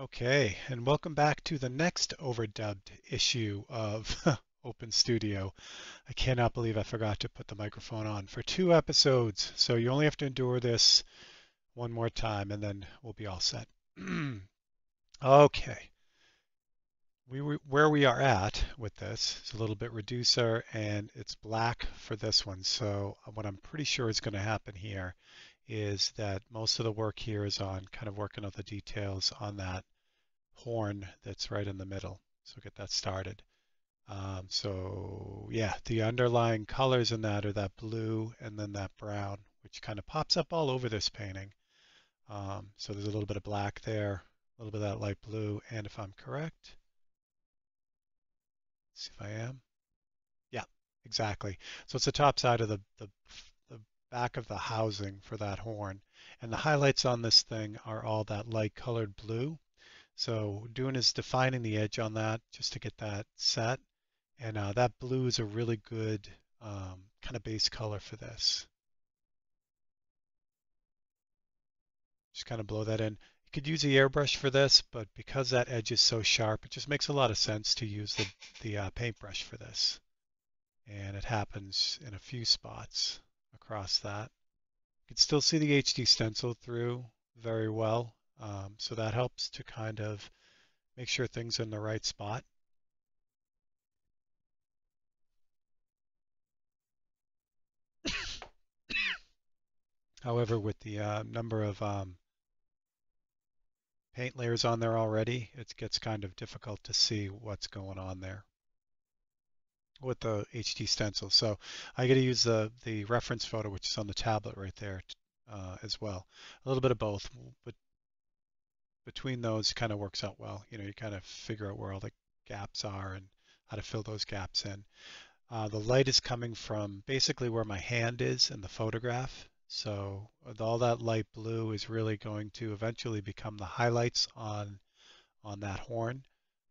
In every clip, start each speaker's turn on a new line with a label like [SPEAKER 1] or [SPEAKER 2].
[SPEAKER 1] Okay, and welcome back to the next overdubbed issue of Open Studio. I cannot believe I forgot to put the microphone on for two episodes, so you only have to endure this one more time and then we'll be all set. okay, we where we are at with this is a little bit reducer and it's black for this one. So what I'm pretty sure is going to happen here is that most of the work here is on kind of working out the details on that horn that's right in the middle. So get that started. Um, so yeah, the underlying colors in that are that blue and then that brown, which kind of pops up all over this painting. Um, so there's a little bit of black there, a little bit of that light blue, and if I'm correct, see if I am. Yeah, exactly. So it's the top side of the, the, the back of the housing for that horn. And the highlights on this thing are all that light colored blue. So doing is defining the edge on that just to get that set. And uh, that blue is a really good um, kind of base color for this. Just kind of blow that in. You could use the airbrush for this, but because that edge is so sharp, it just makes a lot of sense to use the, the uh, paintbrush for this. And it happens in a few spots across that. You can still see the HD stencil through very well. Um, so that helps to kind of make sure things in the right spot. However, with the uh, number of um, paint layers on there already, it gets kind of difficult to see what's going on there with the HD stencil. So I got to use the, the reference photo, which is on the tablet right there uh, as well. A little bit of both, but between those kind of works out well. You know, you kind of figure out where all the gaps are and how to fill those gaps in. Uh, the light is coming from basically where my hand is in the photograph. So all that light blue is really going to eventually become the highlights on on that horn,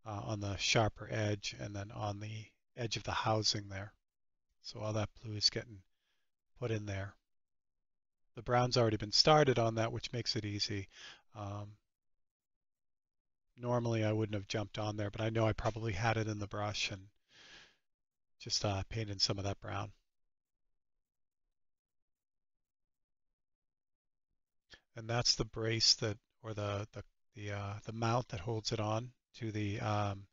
[SPEAKER 1] uh, on the sharper edge, and then on the edge of the housing there. So all that blue is getting put in there. The brown's already been started on that, which makes it easy. Um, normally I wouldn't have jumped on there, but I know I probably had it in the brush and just uh, painted some of that brown. And that's the brace that, or the the the, uh, the mount that holds it on to the um,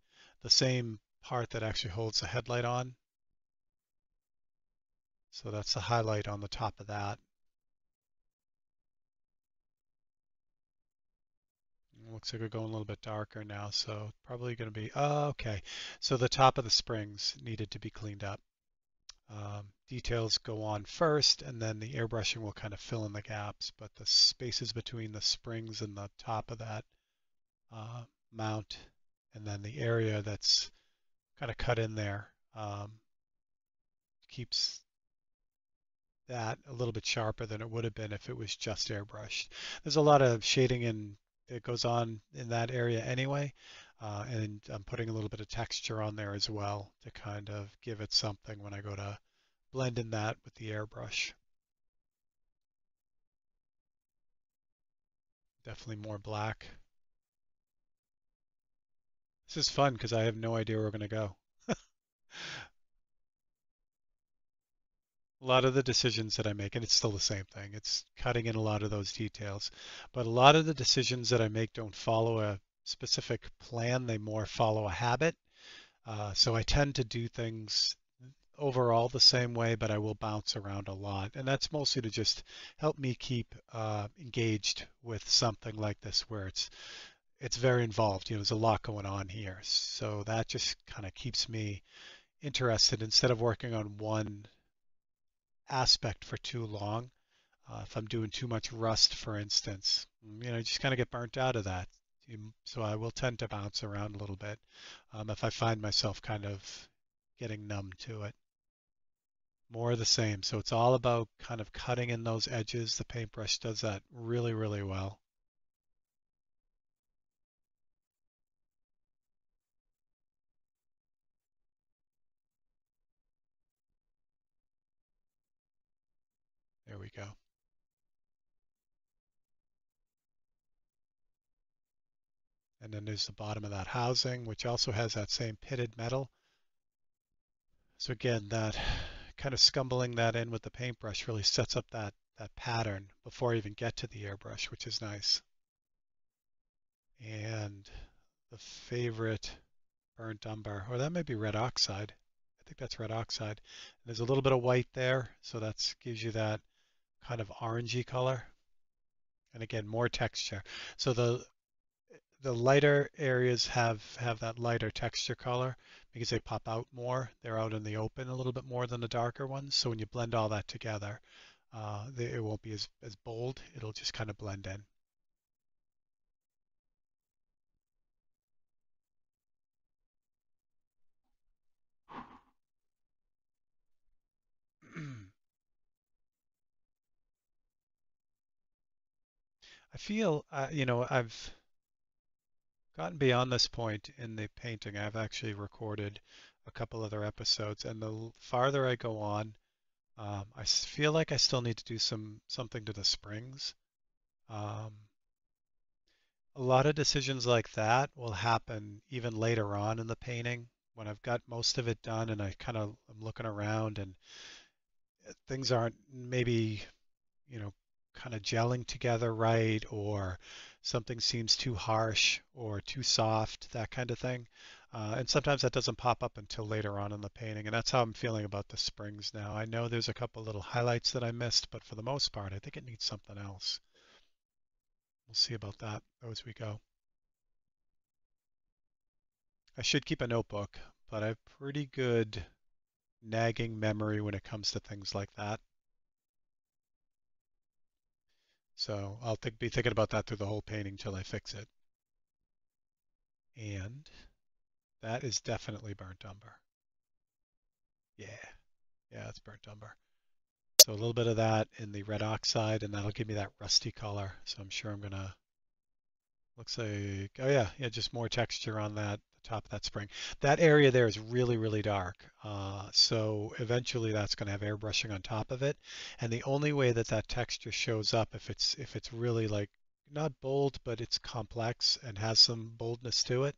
[SPEAKER 1] the same part that actually holds the headlight on. So that's the highlight on the top of that. Looks like we're going a little bit darker now, so probably going to be, oh, okay. So the top of the springs needed to be cleaned up. Um, details go on first, and then the airbrushing will kind of fill in the gaps, but the spaces between the springs and the top of that uh, mount, and then the area that's kind of cut in there um, keeps that a little bit sharper than it would have been if it was just airbrushed. There's a lot of shading and it goes on in that area anyway. Uh, and I'm putting a little bit of texture on there as well to kind of give it something when I go to blend in that with the airbrush. Definitely more black. This is fun because I have no idea where we're going to go. a lot of the decisions that I make, and it's still the same thing, it's cutting in a lot of those details. But a lot of the decisions that I make don't follow a specific plan, they more follow a habit. Uh, so I tend to do things overall the same way, but I will bounce around a lot. And that's mostly to just help me keep uh, engaged with something like this where it's it's very involved. You know, there's a lot going on here. So that just kind of keeps me interested instead of working on one aspect for too long. Uh, if I'm doing too much rust, for instance, you know, just kind of get burnt out of that. So I will tend to bounce around a little bit um, if I find myself kind of getting numb to it. More of the same. So it's all about kind of cutting in those edges. The paintbrush does that really, really well. We go. And then there's the bottom of that housing, which also has that same pitted metal. So again, that kind of scumbling that in with the paintbrush really sets up that, that pattern before I even get to the airbrush, which is nice. And the favorite burnt umber, or that may be red oxide. I think that's red oxide. There's a little bit of white there, so that gives you that kind of orangey color. And again, more texture. So the the lighter areas have have that lighter texture color because they pop out more. They're out in the open a little bit more than the darker ones. So when you blend all that together, uh, they, it won't be as, as bold. It'll just kind of blend in. I feel, uh, you know, I've gotten beyond this point in the painting. I've actually recorded a couple other episodes, and the farther I go on, um, I feel like I still need to do some something to the springs. Um, a lot of decisions like that will happen even later on in the painting when I've got most of it done and I kind of am looking around and uh, things aren't maybe, you know, kind of gelling together right or something seems too harsh or too soft, that kind of thing. Uh, and sometimes that doesn't pop up until later on in the painting. And that's how I'm feeling about the springs now. I know there's a couple little highlights that I missed, but for the most part, I think it needs something else. We'll see about that as we go. I should keep a notebook, but I have pretty good nagging memory when it comes to things like that. So I'll th be thinking about that through the whole painting till I fix it. And that is definitely burnt umber. Yeah, yeah, it's burnt umber. So a little bit of that in the red oxide, and that'll give me that rusty color. So I'm sure I'm gonna, looks like, oh yeah, yeah, just more texture on that top of that spring. That area there is really, really dark. Uh, so eventually that's going to have airbrushing on top of it. And the only way that that texture shows up if it's if it's really like not bold, but it's complex and has some boldness to it.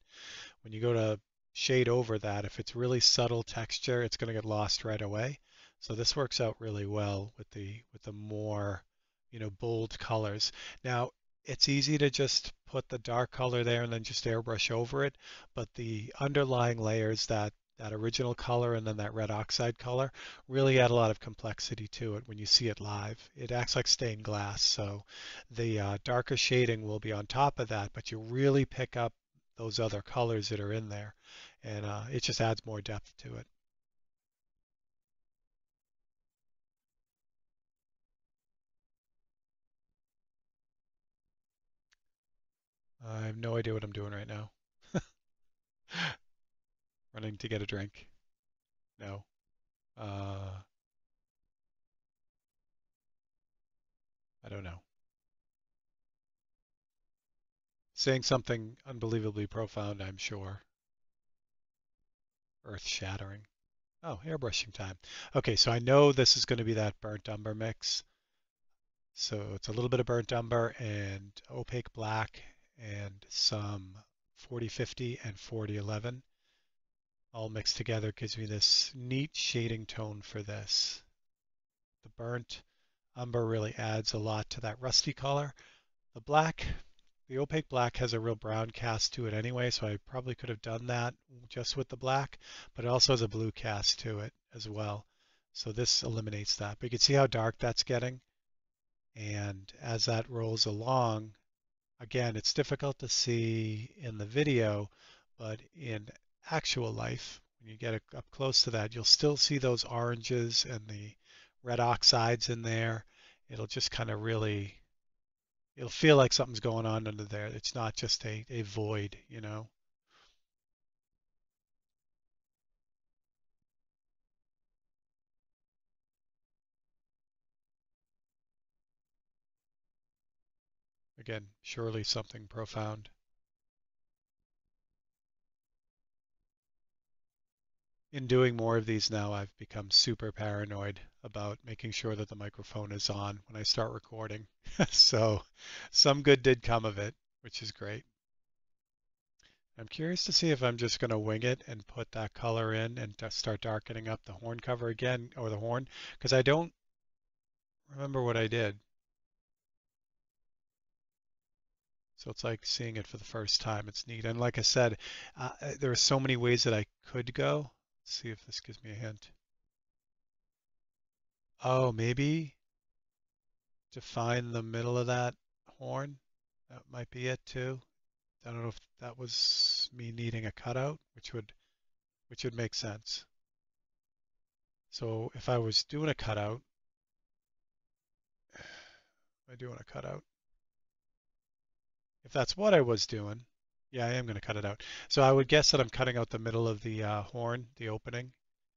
[SPEAKER 1] When you go to shade over that, if it's really subtle texture, it's going to get lost right away. So this works out really well with the with the more you know bold colors. Now it's easy to just put the dark color there and then just airbrush over it, but the underlying layers, that that original color and then that red oxide color really add a lot of complexity to it when you see it live. It acts like stained glass, so the uh, darker shading will be on top of that, but you really pick up those other colors that are in there, and uh, it just adds more depth to it. I have no idea what I'm doing right now. Running to get a drink. No. Uh, I don't know. Saying something unbelievably profound, I'm sure. Earth-shattering. Oh, airbrushing time. Okay, so I know this is going to be that burnt umber mix. So it's a little bit of burnt umber and opaque black and some 4050 and 4011 all mixed together gives me this neat shading tone for this. The burnt umber really adds a lot to that rusty color. The black, the opaque black has a real brown cast to it anyway, so I probably could have done that just with the black, but it also has a blue cast to it as well. So this eliminates that. But you can see how dark that's getting. And as that rolls along, Again, it's difficult to see in the video, but in actual life, when you get up close to that, you'll still see those oranges and the red oxides in there. It'll just kind of really, it'll feel like something's going on under there. It's not just a, a void, you know. Again, surely something profound. In doing more of these now, I've become super paranoid about making sure that the microphone is on when I start recording. so some good did come of it, which is great. I'm curious to see if I'm just going to wing it and put that color in and start darkening up the horn cover again, or the horn, because I don't remember what I did. So it's like seeing it for the first time. It's neat. And like I said, uh, uh there are so many ways that I could go. Let's see if this gives me a hint. Oh, maybe to find the middle of that horn. That might be it too. I don't know if that was me needing a cutout, which would which would make sense. So if I was doing a cutout, I doing a cutout? If that's what I was doing, yeah, I am going to cut it out. So I would guess that I'm cutting out the middle of the uh, horn, the opening,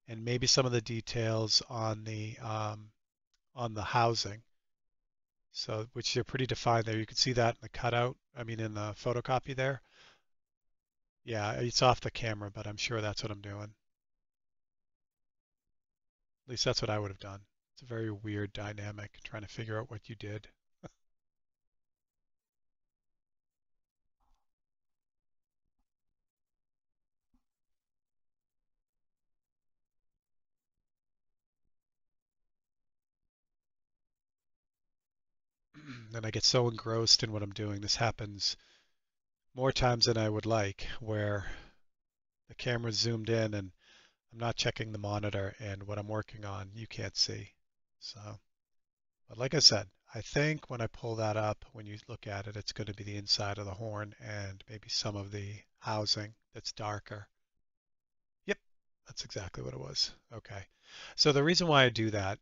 [SPEAKER 1] and maybe some of the details on the um, on the housing. So which are pretty defined there. You can see that in the cutout. I mean, in the photocopy there. Yeah, it's off the camera, but I'm sure that's what I'm doing. At least that's what I would have done. It's a very weird dynamic trying to figure out what you did. And I get so engrossed in what I'm doing. This happens more times than I would like, where the camera's zoomed in and I'm not checking the monitor and what I'm working on you can't see. So, but like I said, I think when I pull that up, when you look at it, it's going to be the inside of the horn and maybe some of the housing that's darker. Yep, that's exactly what it was. Okay. So the reason why I do that,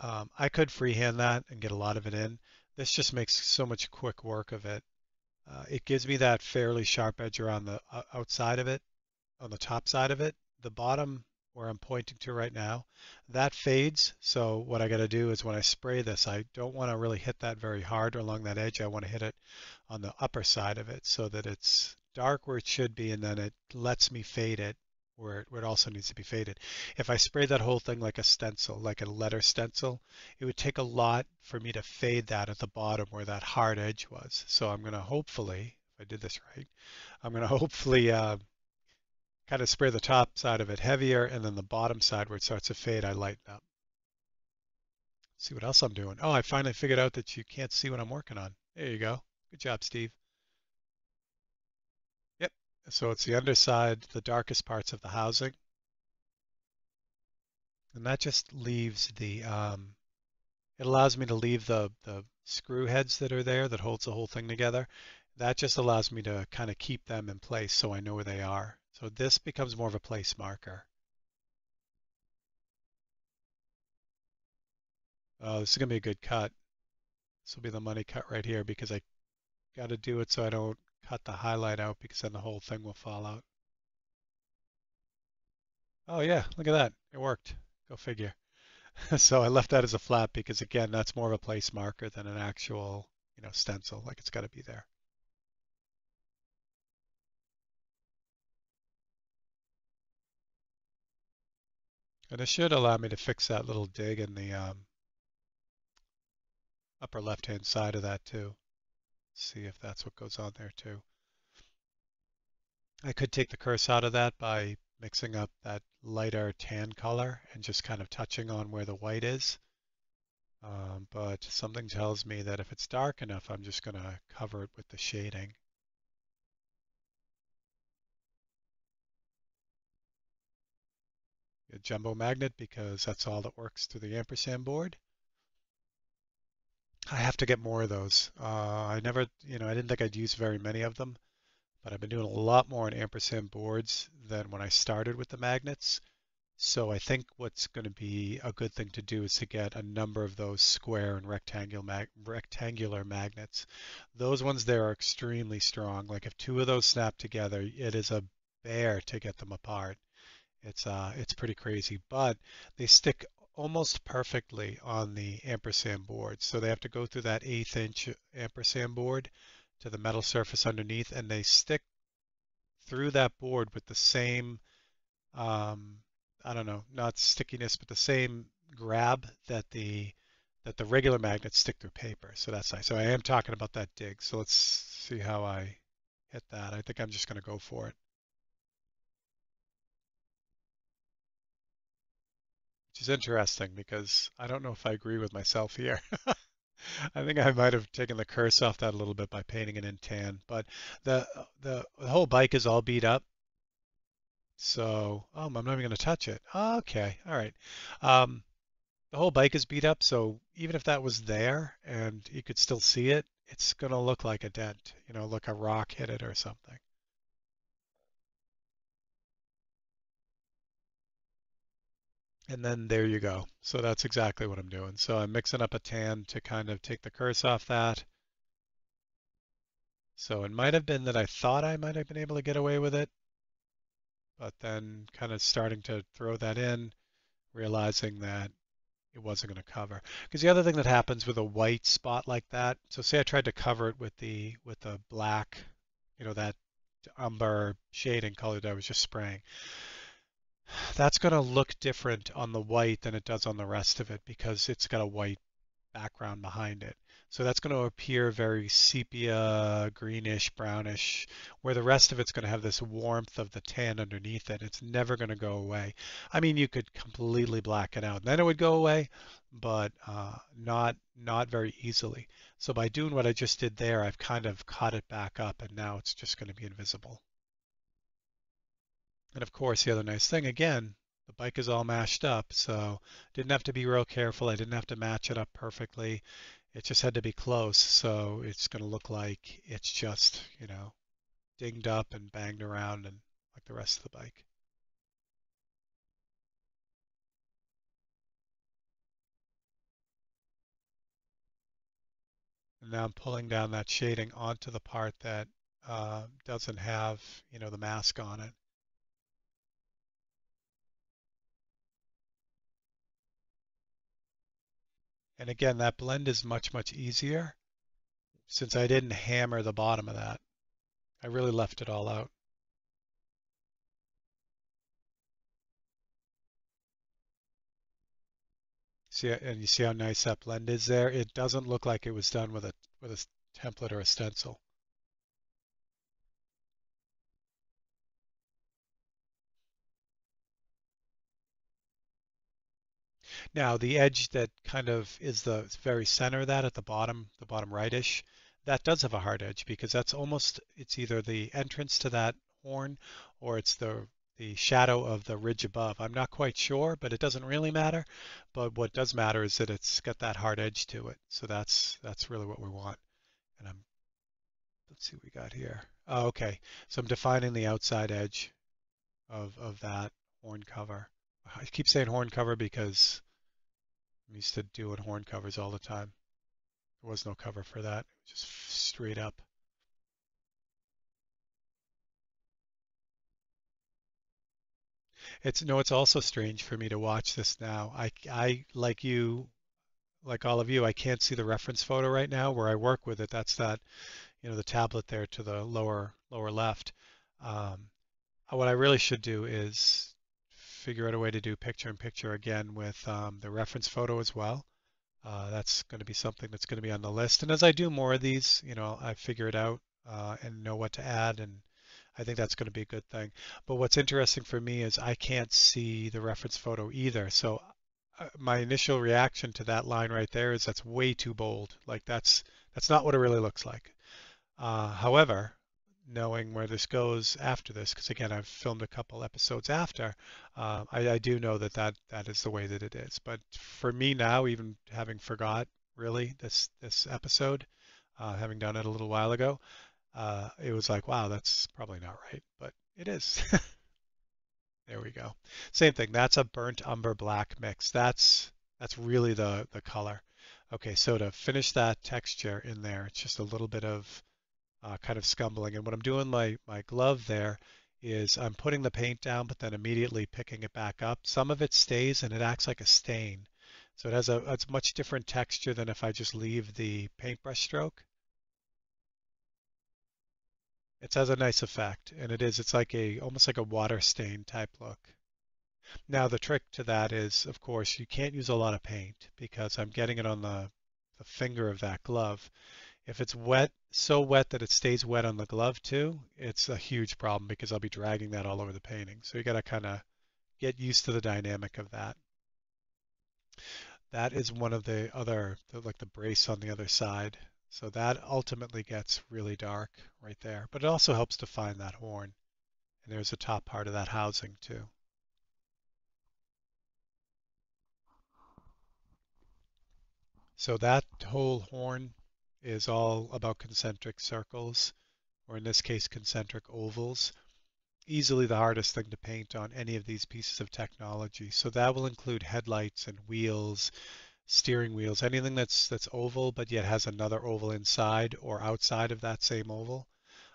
[SPEAKER 1] um, I could freehand that and get a lot of it in. This just makes so much quick work of it. Uh, it gives me that fairly sharp edge around the uh, outside of it, on the top side of it. The bottom where I'm pointing to right now, that fades. So what I got to do is when I spray this, I don't want to really hit that very hard along that edge. I want to hit it on the upper side of it so that it's dark where it should be and then it lets me fade it where it, also needs to be faded. If I sprayed that whole thing like a stencil, like a letter stencil, it would take a lot for me to fade that at the bottom where that hard edge was. So I'm going to hopefully, if I did this right, I'm going to hopefully uh, kind of spray the top side of it heavier and then the bottom side where it starts to fade, I lighten up. see what else I'm doing. Oh, I finally figured out that you can't see what I'm working on. There you go. Good job, Steve. So it's the underside, the darkest parts of the housing. And that just leaves the, um, it allows me to leave the, the screw heads that are there that holds the whole thing together. That just allows me to kind of keep them in place so I know where they are. So this becomes more of a place marker. Oh, this is going to be a good cut. This will be the money cut right here because I got to do it so I don't cut the highlight out because then the whole thing will fall out. Oh yeah, look at that. It worked. Go figure. so I left that as a flat because again, that's more of a place marker than an actual, you know, stencil. Like it's got to be there. And it should allow me to fix that little dig in the um, upper left-hand side of that too see if that's what goes on there too. I could take the curse out of that by mixing up that lighter tan color and just kind of touching on where the white is. Um, but something tells me that if it's dark enough, I'm just going to cover it with the shading. A jumbo magnet because that's all that works through the ampersand board. I have to get more of those. Uh, I never, you know, I didn't think I'd use very many of them, but I've been doing a lot more on ampersand boards than when I started with the magnets. So I think what's going to be a good thing to do is to get a number of those square and rectangular, mag rectangular magnets. Those ones there are extremely strong. Like if two of those snap together, it is a bear to get them apart. It's uh, it's pretty crazy, but they stick almost perfectly on the ampersand board. So they have to go through that eighth inch ampersand board to the metal surface underneath and they stick through that board with the same, um, I don't know, not stickiness, but the same grab that the that the regular magnets stick through paper. So that's nice. So I am talking about that dig. So let's see how I hit that. I think I'm just going to go for it. Which is interesting because I don't know if I agree with myself here. I think I might have taken the curse off that a little bit by painting it in tan, but the the, the whole bike is all beat up. So, oh, I'm not even going to touch it. Okay, all right. Um, the whole bike is beat up, so even if that was there and you could still see it, it's going to look like a dent, you know, like a rock hit it or something. And then there you go. So that's exactly what I'm doing. So I'm mixing up a tan to kind of take the curse off that. So it might have been that I thought I might have been able to get away with it, but then kind of starting to throw that in, realizing that it wasn't going to cover. Because the other thing that happens with a white spot like that, so say I tried to cover it with the with the black, you know, that umber shading color that I was just spraying that's going to look different on the white than it does on the rest of it because it's got a white background behind it. So that's going to appear very sepia, greenish, brownish, where the rest of it's going to have this warmth of the tan underneath it. It's never going to go away. I mean, you could completely black it out, then it would go away, but uh, not not very easily. So by doing what I just did there, I've kind of caught it back up, and now it's just going to be invisible. And of course, the other nice thing, again, the bike is all mashed up, so didn't have to be real careful. I didn't have to match it up perfectly. It just had to be close, so it's going to look like it's just, you know, dinged up and banged around and like the rest of the bike. And now I'm pulling down that shading onto the part that uh, doesn't have, you know, the mask on it. And again, that blend is much, much easier since I didn't hammer the bottom of that. I really left it all out. See, and you see how nice that blend is there? It doesn't look like it was done with a with a template or a stencil. Now the edge that kind of is the very center of that at the bottom, the bottom rightish, that does have a hard edge because that's almost, it's either the entrance to that horn or it's the the shadow of the ridge above. I'm not quite sure, but it doesn't really matter. But what does matter is that it's got that hard edge to it. So that's that's really what we want. And I'm let's see what we got here. Oh, okay. So I'm defining the outside edge of of that horn cover. I keep saying horn cover because I used to doing horn covers all the time. There was no cover for that, it was just straight up. It's no, it's also strange for me to watch this now. I, I like you, like all of you, I can't see the reference photo right now where I work with it. That's that, you know, the tablet there to the lower lower left. Um, what I really should do is figure out a way to do picture-in-picture again with um, the reference photo as well. Uh, that's going to be something that's going to be on the list. And as I do more of these, you know, I figure it out uh, and know what to add, and I think that's going to be a good thing. But what's interesting for me is I can't see the reference photo either. So uh, my initial reaction to that line right there is that's way too bold. Like that's that's not what it really looks like. Uh, however, knowing where this goes after this, because again, I've filmed a couple episodes after, uh, I, I, do know that, that that is the way that it is. But for me now, even having forgot really this this episode, uh, having done it a little while ago, uh, it was like, wow, that's probably not right, but it is. there we go. Same thing. That's a burnt umber black mix. That's that's really the the color. Okay, so to finish that texture in there, it's just a little bit of uh, kind of scumbling. And what I'm doing my, my glove there is I'm putting the paint down, but then immediately picking it back up. Some of it stays and it acts like a stain. So it has a, it's much different texture than if I just leave the paintbrush stroke. It has a nice effect, and it is, it's like a, almost like a water stain type look. Now the trick to that is, of course, you can't use a lot of paint because I'm getting it on the, the finger of that glove. If it's wet, so wet that it stays wet on the glove too, it's a huge problem because I'll be dragging that all over the painting. So you got to kind of get used to the dynamic of that. That is one of the other, like the brace on the other side. So that ultimately gets really dark right there, but it also helps define that horn. And there's a top part of that housing too. So that whole horn is all about concentric circles, or in this case, concentric ovals. Easily the hardest thing to paint on any of these pieces of technology. So that will include headlights and wheels, steering wheels, anything that's that's oval but yet has another oval inside or outside of that same oval.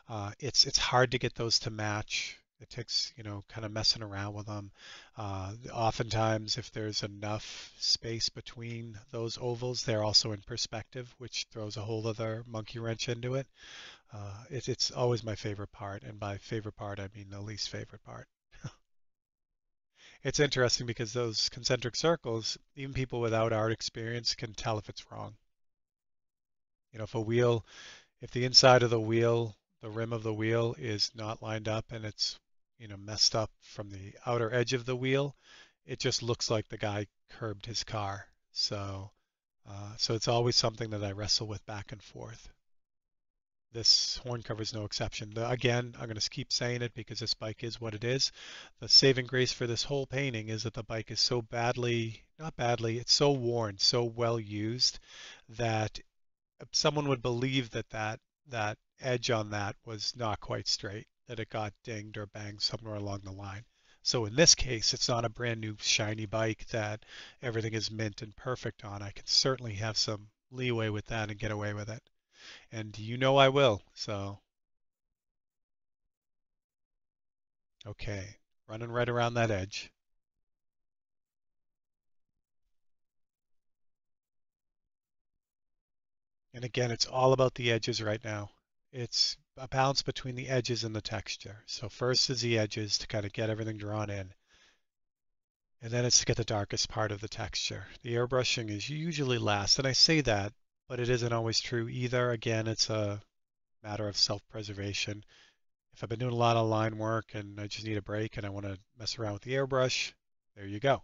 [SPEAKER 1] Uh, it's it's hard to get those to match it takes, you know, kind of messing around with them. Uh, oftentimes, if there's enough space between those ovals, they're also in perspective, which throws a whole other monkey wrench into it. Uh, it it's always my favorite part, and by favorite part, I mean the least favorite part. it's interesting because those concentric circles, even people without art experience can tell if it's wrong. You know, if a wheel, if the inside of the wheel, the rim of the wheel is not lined up and it's you know, messed up from the outer edge of the wheel, it just looks like the guy curbed his car. So, uh, so it's always something that I wrestle with back and forth. This horn cover is no exception. The, again, I'm going to keep saying it because this bike is what it is. The saving grace for this whole painting is that the bike is so badly, not badly, it's so worn, so well used that someone would believe that that, that edge on that was not quite straight that it got dinged or banged somewhere along the line. So in this case, it's not a brand new shiny bike that everything is mint and perfect on. I can certainly have some leeway with that and get away with it. And you know I will, so. Okay, running right around that edge. And again, it's all about the edges right now. It's a balance between the edges and the texture. So first is the edges to kind of get everything drawn in. And then it's to get the darkest part of the texture. The airbrushing is usually last, and I say that, but it isn't always true either. Again, it's a matter of self-preservation. If I've been doing a lot of line work and I just need a break and I want to mess around with the airbrush, there you go.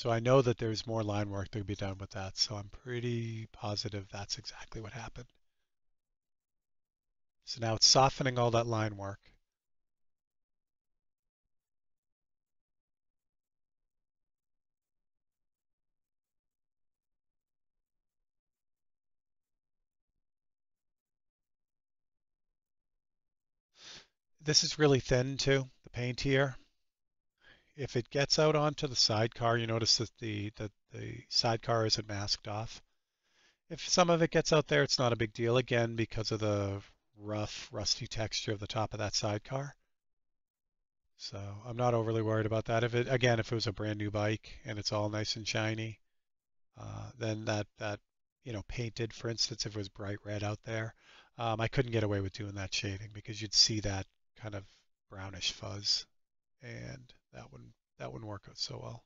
[SPEAKER 1] So I know that there's more line work to be done with that, so I'm pretty positive that's exactly what happened. So now it's softening all that line work. This is really thin too, the paint here if it gets out onto the sidecar, you notice that the, that the sidecar isn't masked off. If some of it gets out there, it's not a big deal again because of the rough, rusty texture of the top of that sidecar. So I'm not overly worried about that. If it again, if it was a brand new bike and it's all nice and shiny, uh, then that that you know painted, for instance, if it was bright red out there, um, I couldn't get away with doing that shading because you'd see that kind of brownish fuzz and that wouldn't that wouldn't work out so well.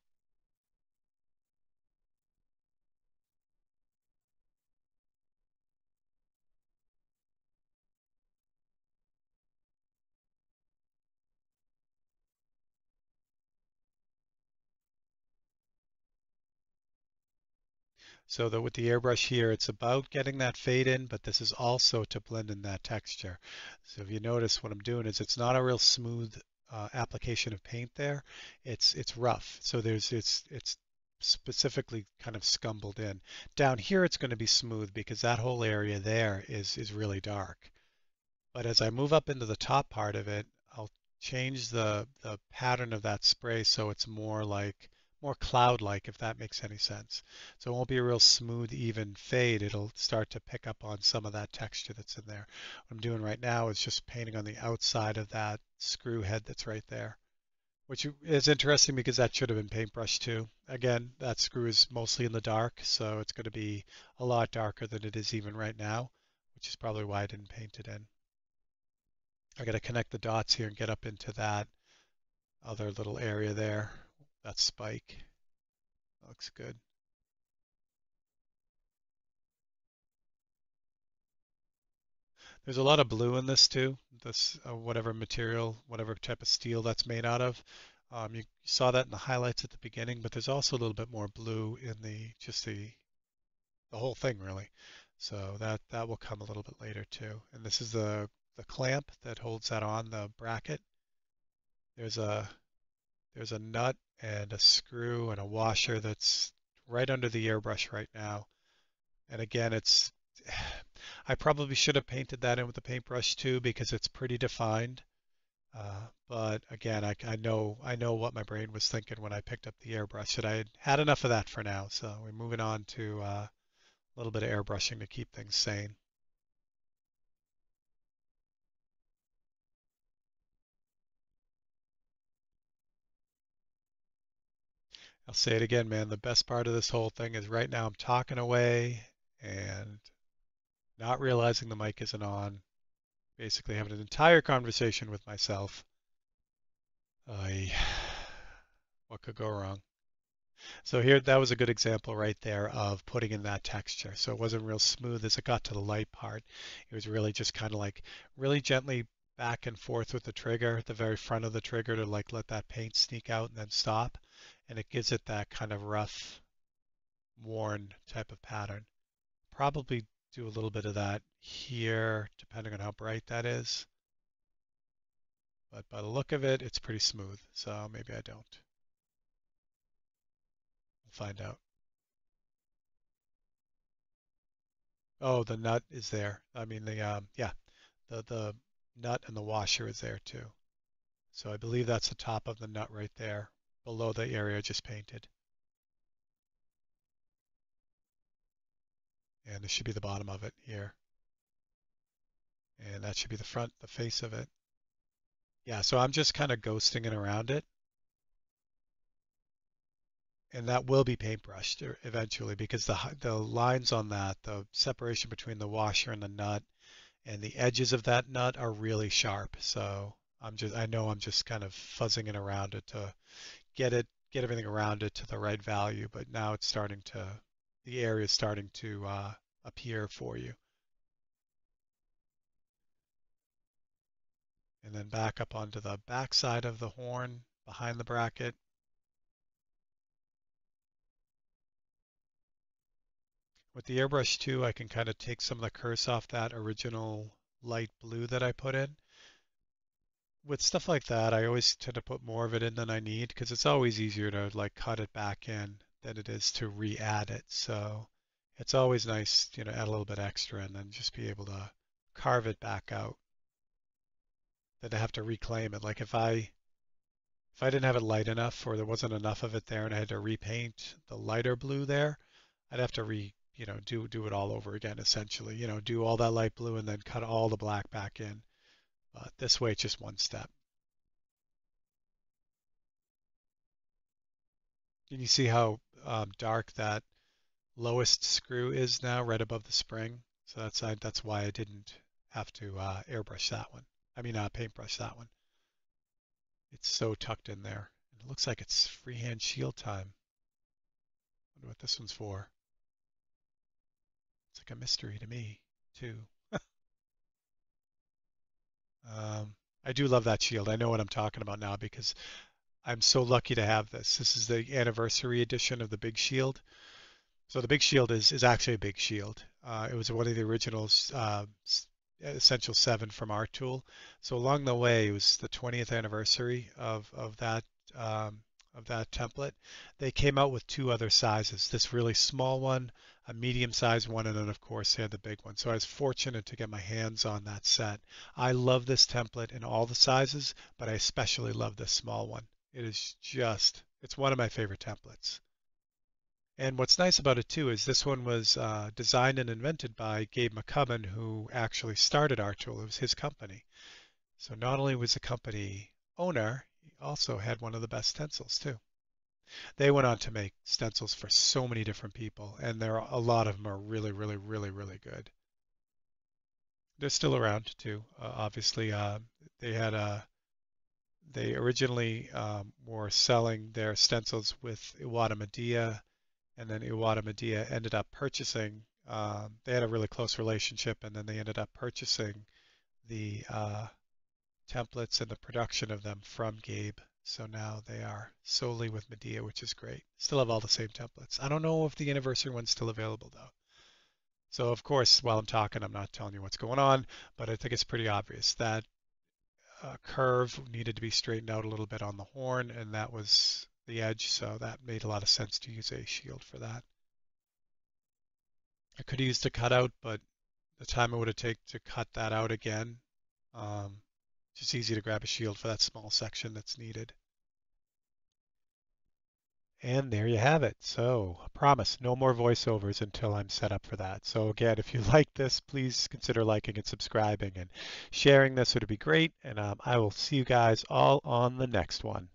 [SPEAKER 1] So that with the airbrush here, it's about getting that fade in, but this is also to blend in that texture. So if you notice what I'm doing is it's not a real smooth uh, application of paint there, it's it's rough. So there's it's it's specifically kind of scumbled in. Down here it's going to be smooth because that whole area there is is really dark. But as I move up into the top part of it, I'll change the the pattern of that spray so it's more like more cloud-like, if that makes any sense. So it won't be a real smooth, even fade. It'll start to pick up on some of that texture that's in there. What I'm doing right now is just painting on the outside of that screw head that's right there, which is interesting because that should have been paintbrush too. Again, that screw is mostly in the dark, so it's going to be a lot darker than it is even right now, which is probably why I didn't paint it in. I got to connect the dots here and get up into that other little area there that spike. That looks good. There's a lot of blue in this too. This uh, whatever material, whatever type of steel that's made out of. Um, you saw that in the highlights at the beginning, but there's also a little bit more blue in the just the the whole thing really. So that that will come a little bit later too. And this is the the clamp that holds that on the bracket. There's a there's a nut and a screw and a washer that's right under the airbrush right now. And again, it's I probably should have painted that in with the paintbrush too because it's pretty defined. Uh, but again, I, I, know I know what my brain was thinking when I picked up the airbrush, and I had had enough of that for now. So we're moving on to uh, a little bit of airbrushing to keep things sane. I'll say it again, man. The best part of this whole thing is right now I'm talking away and not realizing the mic isn't on, basically having an entire conversation with myself. I, what could go wrong? So here, that was a good example right there of putting in that texture. So it wasn't real smooth as it got to the light part. It was really just kind of like really gently back and forth with the trigger, the very front of the trigger to like let that paint sneak out and then stop. And it gives it that kind of rough, worn type of pattern. Probably do a little bit of that here, depending on how bright that is. But by the look of it, it's pretty smooth, so maybe I don't. We'll find out. Oh, the nut is there. I mean, the um, yeah, the the nut and the washer is there too. So I believe that's the top of the nut right there, below the area just painted. and this should be the bottom of it here. And that should be the front, the face of it. Yeah, so I'm just kind of ghosting it around it. And that will be paintbrushed eventually because the, the lines on that, the separation between the washer and the nut and the edges of that nut are really sharp. So I'm just, I know I'm just kind of fuzzing it around it to get it, get everything around it to the right value. But now it's starting to the area is starting to uh, appear for you. And then back up onto the back side of the horn behind the bracket. With the airbrush too, I can kind of take some of the curse off that original light blue that I put in. With stuff like that, I always tend to put more of it in than I need because it's always easier to like cut it back in than it is to re-add it. So it's always nice, you know, add a little bit extra and then just be able to carve it back out. Then to have to reclaim it. Like if I if I didn't have it light enough or there wasn't enough of it there and I had to repaint the lighter blue there, I'd have to re you know do do it all over again essentially. You know, do all that light blue and then cut all the black back in. But this way it's just one step. Can you see how um, dark that lowest screw is now, right above the spring? So that's that's why I didn't have to uh, airbrush that one. I mean, uh, paintbrush that one. It's so tucked in there. It looks like it's freehand shield time. wonder what this one's for. It's like a mystery to me, too. Um, I do love that shield. I know what I'm talking about now because I'm so lucky to have this. This is the anniversary edition of the Big Shield. So the Big Shield is, is actually a big shield. Uh, it was one of the original uh, Essential 7 from Artool. So along the way, it was the 20th anniversary of, of that um, of that template. They came out with two other sizes, this really small one, a medium-sized one, and then of course had the big one. So I was fortunate to get my hands on that set. I love this template in all the sizes, but I especially love this small one. It is just, it's one of my favorite templates. And what's nice about it too is this one was uh, designed and invented by Gabe McCubbin, who actually started Artool. It was his company. So not only was the company owner, he also had one of the best stencils too. They went on to make stencils for so many different people, and there are a lot of them are really, really, really, really good. They're still around too. Uh, obviously, uh, they had a they originally um, were selling their stencils with Iwata Medea, and then Iwata Medea ended up purchasing. Um, they had a really close relationship, and then they ended up purchasing the uh, templates and the production of them from Gabe So now they are solely with Medea, which is great. Still have all the same templates. I don't know if the anniversary one's still available though. So of course, while I'm talking, I'm not telling you what's going on, but I think it's pretty obvious that uh, curve needed to be straightened out a little bit on the horn, and that was the edge, so that made a lot of sense to use a shield for that. I could have used a cutout, but the time it would have taken to cut that out again, um, just easy to grab a shield for that small section that's needed. And there you have it. So, I promise, no more voiceovers until I'm set up for that. So again, if you like this, please consider liking and subscribing and sharing this. It would be great. And um, I will see you guys all on the next one.